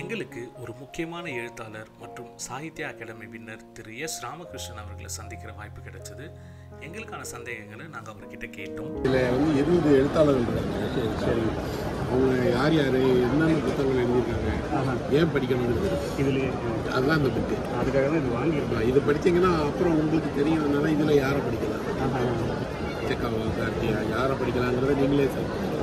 எங்களுக்கு ஒரு முக்கியமான எழுத்தாளர் மற்றும் சாகித்ய அகாடமி வின்னர் திரு எஸ் ராமகிருஷ்ணன் அவர்களை சந்திக்கிற வாய்ப்பு கிடைச்சது. எங்களுக்கான சந்தேகங்களை நாங்கள் அவர்கிட்ட கேட்டோம். இதில் வந்து இருபது எழுத்தாளர்கள் இருக்காங்க. சரி அவங்க யார் யார்? என்னென்ன புத்தகங்கள் எழுதியிருக்காங்க? ஏன் படிக்கணும்னு இதில் அதுதான் இந்த புக்கு அதுக்காக தான் இது வாங்கியிருக்கோம். இது படித்தீங்கன்னா அப்புறம் உங்களுக்கு தெரியும். அதனால இதில் யாரை படிக்கலாம்? செக்காவா கார்த்தியா யாரை படிக்கலாங்கிறத நீங்களே சொல்லுங்கள்